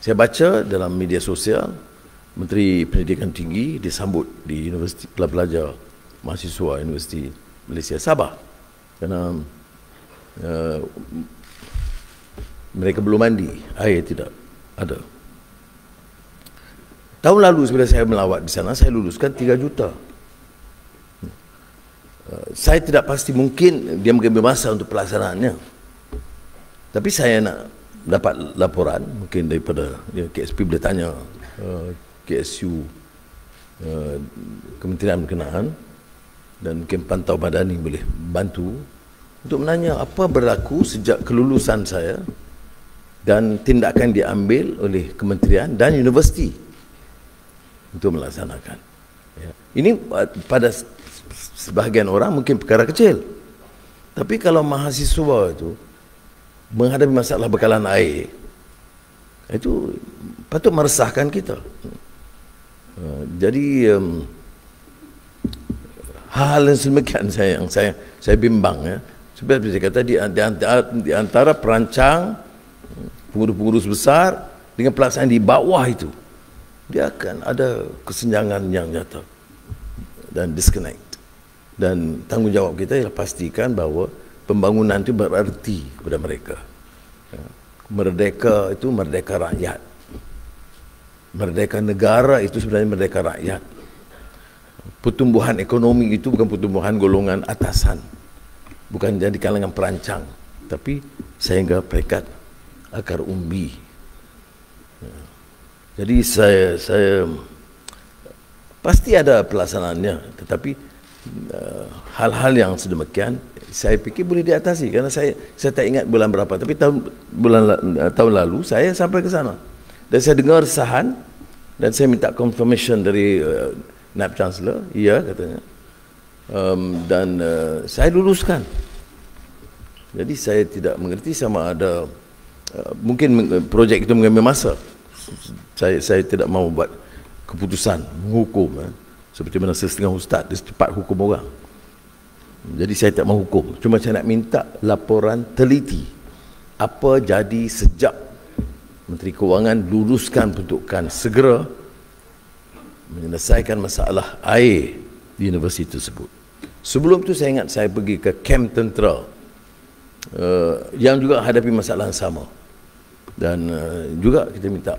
Saya baca dalam media sosial Menteri Pendidikan Tinggi disambut di Universiti Pelajar Mahasiswa Universiti Malaysia Sabah kerana uh, mereka belum mandi, air tidak ada. Tahun lalu sebelum saya melawat di sana, saya luluskan 3 juta. Uh, saya tidak pasti mungkin dia mengambil masa untuk pelaksanaannya. Tapi saya nak dapat laporan mungkin daripada ya, KSP boleh tanya uh, KSU uh, Kementerian Berkenaan dan Kem Pantau Madani boleh bantu untuk menanya apa berlaku sejak kelulusan saya dan tindakan diambil oleh kementerian dan universiti untuk melaksanakan. Ya. Ini uh, pada sebahagian orang mungkin perkara kecil. Tapi kalau mahasiswa itu menghadapi masalah bekalan air. Itu patut meresahkan kita. Uh, jadi um, hal yang sedemikian saya yang saya saya bimbang ya. Seperti saya kata di, di, di antara perancang pengurus-pengurus besar dengan pelaksanaan di bawah itu dia akan ada kesenjangan yang nyata dan disconnect. Dan tanggungjawab kita ialah pastikan bahawa pembangunan itu berarti kepada mereka. Ya. Merdeka itu merdeka rakyat. Merdeka negara itu sebenarnya merdeka rakyat. Pertumbuhan ekonomi itu bukan pertumbuhan golongan atasan. Bukan jadi kalangan perancang. Tapi sehingga peringkat akar umbi. Ya. Jadi saya saya pasti ada pelaksanaannya. Tetapi hal-hal yang sedemikian saya fikir boleh diatasi. Kerana saya saya tak ingat bulan berapa. Tapi tahun bulan uh, tahun lalu saya sampai ke sana. Dan saya dengar sahan dan saya minta confirmation dari uh, NAP Chancellor. Iya katanya. Um, dan uh, saya luluskan. Jadi saya tidak mengerti sama ada uh, mungkin projek itu mengambil masa. Saya saya tidak mau buat keputusan menghukum uh, seperti mana setengah ustaz dia cepat hukum orang jadi saya tak mahu hukum. Cuma saya nak minta laporan teliti. Apa jadi sejak Menteri Kewangan luluskan peruntukan segera menyelesaikan masalah air di universiti tersebut. Sebelum tu saya ingat saya pergi ke kamp tentera uh, yang juga hadapi masalah yang sama. Dan uh, juga kita minta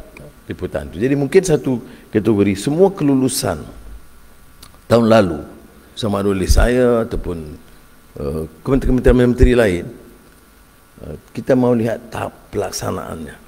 liputan tu. Jadi mungkin satu kategori semua kelulusan tahun lalu sama ada oleh saya ataupun uh, kementerian-kementerian menteri lain uh, kita mahu lihat tahap pelaksanaannya